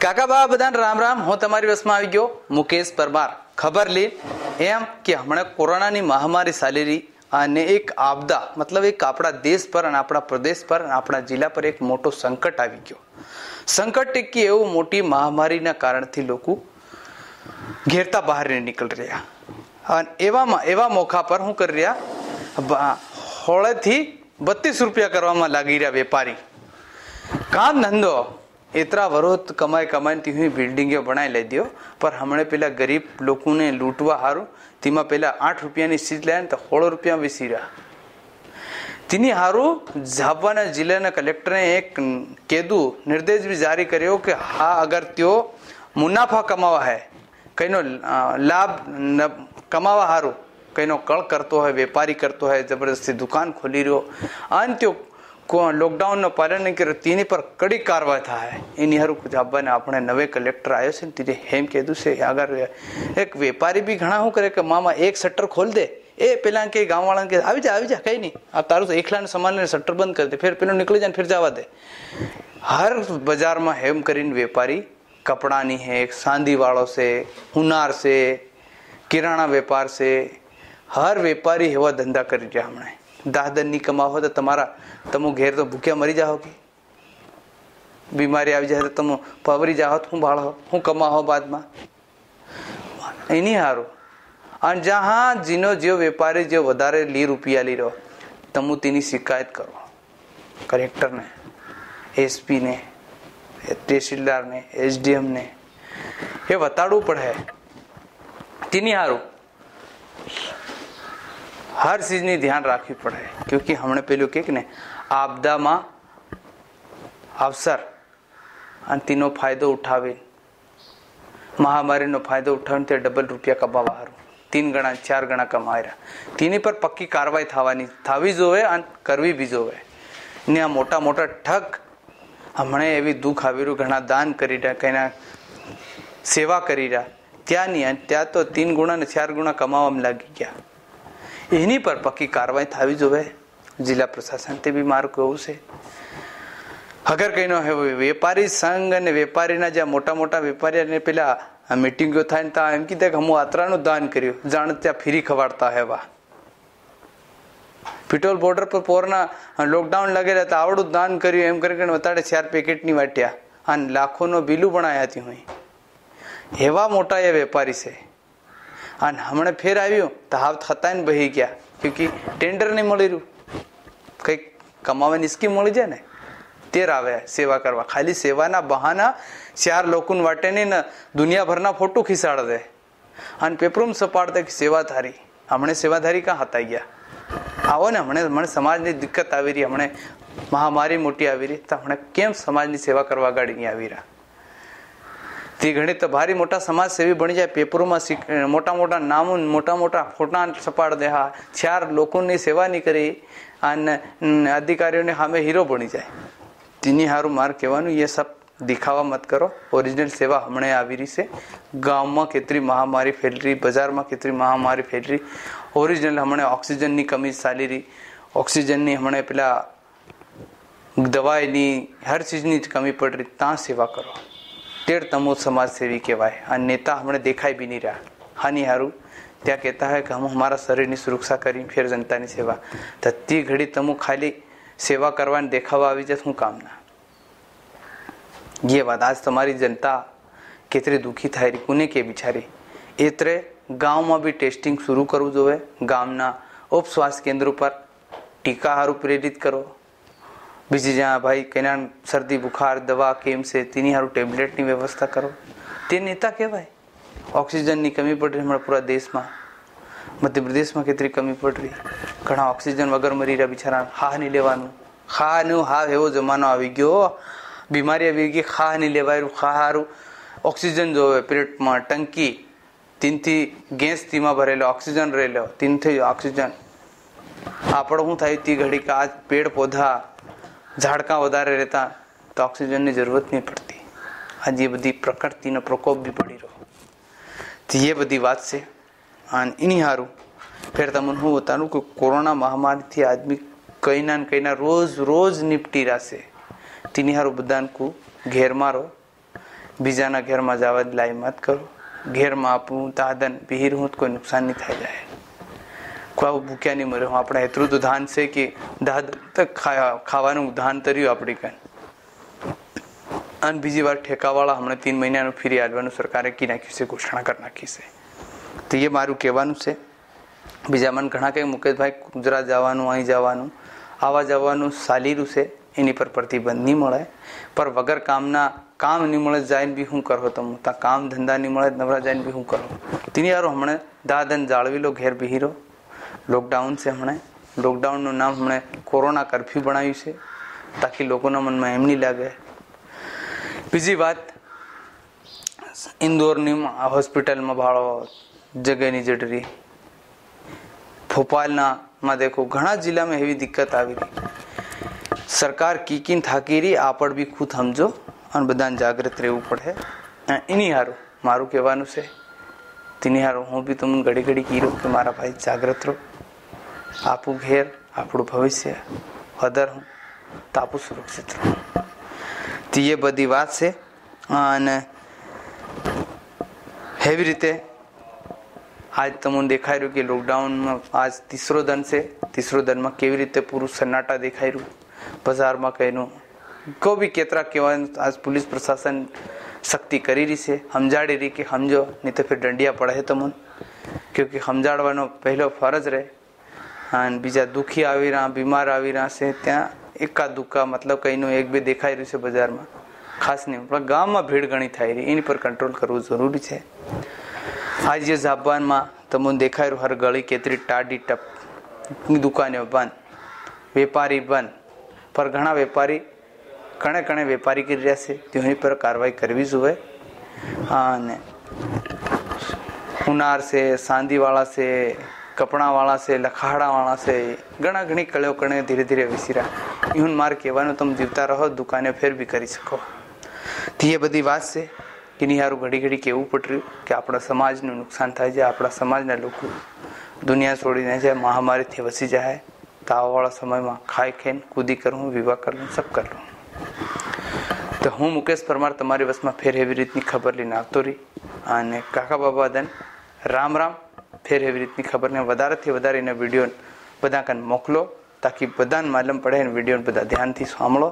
કાકા બાબા બધાને રામ રામ. હું તમારી વસમાં આવી ગયો, મુકેશ પરમાર. ખબર લે, એમ કે હમણાં કોરોનાની મહામારી ચાલી રહી અને એક આપદા, મતલબ એક આપણા દેશ પર અને આપણા પ્રદેશ પર અને આપણા જિલ્લા પર એક મોટો સંકટ આવી ગયો. સંકટ એક એવું મોટી મહામારીના કારણથી લોકો ઘેરતા બહાર નીકળી રહ્યા. અને એવામાં, એવા મોખા પર હું કરી રહ્યા હોળેથી બત્રીસ રૂપિયા કરવામાં લાગી રહ્યા વેપારી. કામ ધંધો એતરા વરોત કમાઈ કમાઈને તી બિલ્ડિંગો બનાવી લઈ દો પર હમણે પેલા ગરીબ લોકોને લૂંટવા હારું તેમાં પેલા આઠ રૂપિયાની સીટ લે તો સોળ રૂપિયા વેચી રહ્યા તેની હારું ઝાપવાના જિલ્લાના કલેક્ટરે એક કીધું નિર્દેશ બી જારી કર્યો કે હા અગર તેઓ મુનાફા કમાવા હે કઈનો લાભ કમાવા હારું કઈનો કળ કરતો હોય વેપારી કરતો હોય જબરદસ્તી દુકાન ખોલી રહ્યો અને તેઓ લોકડાઉનનો પાલન નહીં કર્યો, તેની પર કડી કારવાઈ થાય. એની હારું જાબવાને આપણે નવે કલેક્ટર આવ્યો છે ને તેને હેમ કીધું છે, આગળ એક વેપારી બી ઘણા શું કરે કે, મામા, એક શટર ખોલ દે. એ પેલા કે ગામવાળાને કે આવી જા આવી જા, કઈ નહીં. આ તારું તો એકલાને સમાન શટર બંધ કરી દે. ફેર પેલો નીકળી જાય ફેર જવા દે. હર બજારમાં હેમ કરીને વેપારી, કપડાની હે સાંદીવાળો છે, હુનાર છે, કિરાણા વેપાર છે. હર વેપારી એવા ધંધા કરી રહ્યા હમણાં. દાહદનની કમાવો તો તમારા તમે ઘેર તો ભૂખ્યા મરી જાઓ કે? બીમારી આવી જાય તો તમે પવરી જાઓ હું ભાળો હું કમાવો બાદમાં? એની સારું અને જ્યાં જીનો જે વેપારી જે વધારે લી રૂપિયા લી રહ્યો, તમે તેની શિકાયત કરો. કલેક્ટરને, એસપીને, તહેસીલદારને, એસડીએમને, એ વતાડવું પડે. તેની હારું. હર ચીજની ધ્યાન રાખવી પડે. ક્યોંકि હમણે પેલું કે ને, આપદામાં અવસર અને તેનો ફાયદો ઉઠાવી મહામારીનો ફાયદો ઉઠાવીને તે ડબલ રૂપિયા કમાવા હારું. તીન ગણા ચાર ગણા કમાયા. તેની પર પક્કી કાર્યવાહી થવાની, થવી જોવે અને કરવી બી જોવે. ને આ મોટા મોટા ઠગ હમણે એવી દુઃખ આવી રહ્યું, ઘણા દાન કરી રહ્યા કંઈના સેવા કરી રહ્યા. ત્યાં નહીં ત્યાં તો તીન ગુણા ને ચાર ગુણા કમાવામાં લાગી ગયા. એની પર પક્કી કાર્યવાહી થવી જોવે. જિલ્લા પ્રશાસન તે બી મારું કહેવું છે. અગર કઈનો વેપારી સંઘ અને વેપારીના જ્યાં મોટા મોટા વેપારી પેલા મિટિંગો થાય ને ત્યાં એમ કીધા કે હું આતરાનું દાન કર્યું. જાણ ત્યાં ફ્રી ખવાડતા હેવા. પિટોલ બોર્ડર પર પોરના લોકડાઉન લાગેલા તો આવડું દાન કર્યું. એમ કરીને બતાડે ચાર પેકેટની વાટ્યા. અને લાખોનો બિલું બનાયા હતી હું એવા મોટા એ વેપારી છે. અને હમણાં ફેર આવ્યું તો હાવ થતા ને બહી ગયા. ક્યોંકि ટેન્ડર નહીં મળી રહ્યું. કંઈક કમાવાની સ્કીમ મળી જાય ને, તેર આવે સેવા કરવા. ખાલી સેવાના બહાના ચાર લોકોને વાટે નહીં ને દુનિયાભરના ફોટો ખીસાડ. દે અને પેપરમાં સપાડ દે કે સેવાધારી. હમણે સેવાધારી કાં હતા ગયા? આવો ને હમણે મને સમાજની દિક્કત આવી રહી. હમણે મહામારી મોટી આવી રહી. તો હમણે કેમ સમાજની સેવા કરવા ગાડી આવી રહ્યા? તે ઘણી તો ભારી મોટા સમાજ સેવી બની જાય. પેપરોમાં મોટા મોટા નામો મોટા મોટા ફોટા સપાડ દે હા ચાર લોકોની સેવા નહીં કરી અને અધિકારીઓને સામે હીરો બની જાય. તેની સારું માર કહેવાનું એ સબ દેખાવા મત કરો. ઓરિજિનલ સેવા હમણે આવી રહી છે. ગામમાં કેટલી મહામારી ફેલી રહી બજારમાં કેટલી મહામારી ફેલી રહી ઓરિજિનલ હમણે ઓક્સિજનની કમી ચાલી રહી. ઓક્સિજનની હમણે પેલા દવાઈની, હર ચીજની કમી પડી રહી. ત્યાં સેવા કરો. તેર તમો સમાજ સેવી કહેવાય. આ નેતા હમણાં દેખાય બી નહીં રહ્યા. હાની હારું. ત્યાં કહેતા હોય કે હમ અમારા શરીરની સુરક્ષા કરી ફેર જનતાની સેવા. તો તે ઘડી તમુ ખાલી સેવા કરવાની દેખાવા આવી જાય શું કામના? ये વાત, આજ તમારી જનતા કેટલી દુઃખી થાય રહી કોને કે બિચારી? એતરે ગામમાં બી ટેસ્ટિંગ શરૂ કરવું જોઈએ ગામના ઉપ સ્વાસ્થ્ય કેન્દ્રો પર ટીકા હારું પ્રેરિત કરો. બીજી જ્યાં ભાઈ કેના શરદી, બુખાર, દવા, કેમ છે, તેની સારું ટેબ્લેટની વ્યવસ્થા કરો. તે નેતા કહેવાય. ઓક્સિજનની કમી પડી હમણાં પૂરા દેશમાં. મધ્યપ્રદેશમાં કેટલી કમી પડી ઘણા ઓક્સિજન વગર મરી રહ્યા બિચારા. હા નહીં લેવાનું. હા નું હા એવો જમાનો આવી ગયો બીમારી આવી ગઈ ખા નહીં લેવાયું ખા સારું ઓક્સિજન જોવે, પેટમાં ટંકી, તીનથી ગેસ તીમાં ભરેલો, ઓક્સિજન રહેલો તીનથી ઓક્સિજન. આપણે શું થાય, તે ઘડી કે આ પેડ પૌધા ઝાડકા વધારે રહેતા તો ઓક્સિજનની જરૂરત નહીં પડતી. આજે એ બધી પ્રકૃતિનો પ્રકોપ બી પડી રહ્યો. તો એ બધી વાત છે. અને એની સારું ફેર તમને હું બતાવું કે કોરોના મહામારીથી આદમી કઈના ને કઈના રોજ રોજ નિપટી રહેશે તેની સારું બધાને કુ ઘેર મારો. બીજાના ઘેરમાં જવા લાઈ મત કરો. ઘેરમાં આપવું તાદન પીર હું કોઈ નુકસાન નહીં થઈ જાય. કોઈ ભૂખ્યા નહીં મરે આપણે એટલું તો ધાન છે કે દાદ ખાવાનું ધાન તર્યું આપણી કાંઈ અને બીજી વાર ઠેકાવાળા હમણાં તીન મહિનાનું ફરી આવવાનું સરકારે કી નાખ્યું છે, ઘોષણા કરી નાખી છે. તો એ મારું કહેવાનું છે. બીજા મને ઘણા કંઈ મુકેશભાઈ, ગુજરાત જવાનું, અહીં જવાનું, આવા જવાનું સાલીરું છે, એની પર પ્રતિબંધ નહીં મળે. પર વગર કામના, કામ નહીં મળે જાય બી શું કરો તમે તા કામ ધંધા નહીં મળે, નવરા જાય બી શું કરો. તેની યારો હમણાં દાદન જાળવી લો, ઘેર બિહીરો લોકડાઉન છે હમણાં. લોકડાઉનનું નામ હમણાં કોરોના કરફ્યુ બનાવ્યું છે. તાકી લોકોના મનમાં એમ નહીં લાગે. બીજી વાત, ઇન્દોરની હોસ્પિટલમાં ભાળો જગ્યાની જડરી ભોપાલના માં દેખો, ઘણા જિલ્લામાં એવી દિક્કત આવી રહી સરકાર કીકીન થાકી રહી આપણ બી ખુદ સમજો અને બધાને જાગૃત રહેવું પડે. એની હારું, મારું કહેવાનું છે, તેની હારું હું બી તમને ઘડી ઘડી કીરો કે મારા ભાઈ જાગૃત રહો. આપું ઘેર, આપણું ભવિષ્ય હદર હું, તો આપું સુરક્ષિત રહું. તો એ બધી વાત છે. અને એવી રીતે આજ તમને દેખાઈ રહ્યું કે લોકડાઉનમાં આજ તીસરો દન છે. તીસરો દનમાં કેવી રીતે પૂરું સન્નાટા દેખાઈ રહ્યું? બજારમાં કહીનું કોઈ બી કેતરા કહેવાનું આજ પોલીસ પ્રશાસન શક્તિ કરી રહી છે. સમજાડી રહી કે સમજો, નહીં તો ફિર દંડિયા પડે તમને. ક્યોંકि સમજાડવાનો પહેલો ફરજ રહે અને બીજા દુઃખી આવી રહ્યા, બીમાર આવી રહ્યા છે, ત્યાં એકા દુક્કા મતલબ કંઈનું એક બે દેખાઈ રહ્યું છે બજારમાં. ખાસ નહીં, પણ ગામમાં ભીડ ઘણી થાય રહી, એની પર કંટ્રોલ કરવું જરૂરી છે. આજે જાપાનમાં તમને દેખાય રહ્યું હર ગળી કેતરી, ટાડી ટપ દુકાને બંધ, વેપારી બંધ, પર ઘણા વેપારી, કણે કણે વેપારી કરી રહ્યા છે તેની પર કાર્યવાહી કરવી જોઈએ. અને હુનાર છે, સાંદીવાળા છે કપડાવાળા છે લખાડાવાળા છે, ઘણા ઘણી કળીઓ કણે ધીરે ધીરે વિસીરા એવું માર કહેવાનું, તમે જીવતા રહો, દુકાને ફેર બી કરી શકો. ધીએ બધી વાત છે એની સારું ઘડી ઘડી કહેવું પટર્યું કે આપણા સમાજનું નુકસાન થાય છે, આપણા સમાજના લોકો દુનિયા છોડીને જાય મહામારીથી વસી જાય. તાવવાળા સમયમાં ખાઈ ખાઈને કૂદી કરવું, વિવાહ કરવું, સબ કરવું. તો હું મુકેશ પરમાર તમારી વસમાં ફેર એવી રીતની ખબર લઈને આવતો રહી. અને કાકા બાબા દન રામ રામ. ફેર એવી રીતની ખબરને વધારેથી વધારે એના વિડીયો બધા કાન મોકલો તાકી બધાને માલમ પડે અને વિડીયો બધા ધ્યાનથી સાંભળો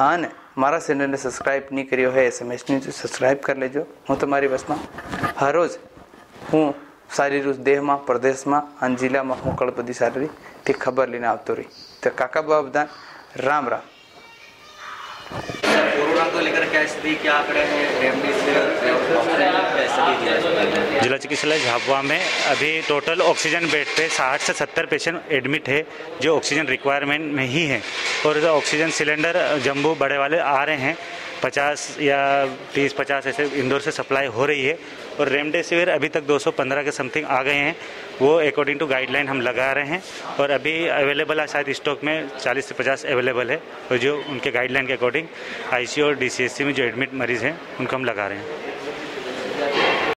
અને મારા ચેનલને સબસ્ક્રાઈબ નહીં કર્યો હોય એસએમએસની સબસ્ક્રાઈબ કરી લેજો હું તમારી બસમાં હરરોજ હું સારી રૂપ દેહમાં પ્રદેશમાં અને જિલ્લામાં હું કળપદી સારી તે ખબર લઈને આવતો રહી તો કાકા બાબા બધા રામ રામ कोरोना को लेकर क्या स्थिति क्या आंकड़े हैं रेमडेसिविर जिला चिकित्सालय झाबुआ में अभी टोटल ऑक्सीजन बेड पे 60 से 70 पेशेंट एडमिट है, जो ऑक्सीजन रिक्वायरमेंट में ही हैं। और ऑक्सीजन सिलेंडर जम्बू बड़े वाले आ रहे हैं 50 या 30 50 ऐसे इंदौर से सप्लाई हो रही है। और रेमडेसिविर अभी तक 215 के समथिंग आ गए हैं। वो अकॉर्डिंग टू गाइडलाइन हम लगा रहे हैं। और अभी अवेलेबल है, शायद स्टॉक में 40 से 50 अवेलेबल है। और जो उनके गाइडलाइन के अकॉर्डिंग आईसीयू और डीसीएससी में जो एडमिट मरीज़ हैं, उनको हम लगा रहे हैं।